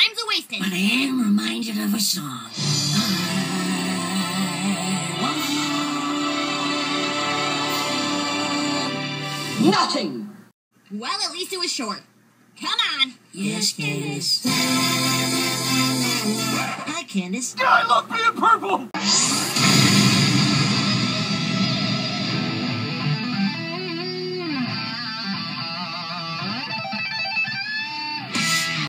time's a wasting. But I am reminded of a song. Nothing! Well, at least it was short. Come on. Yes, Candace. Hi, Candace. I love being purple!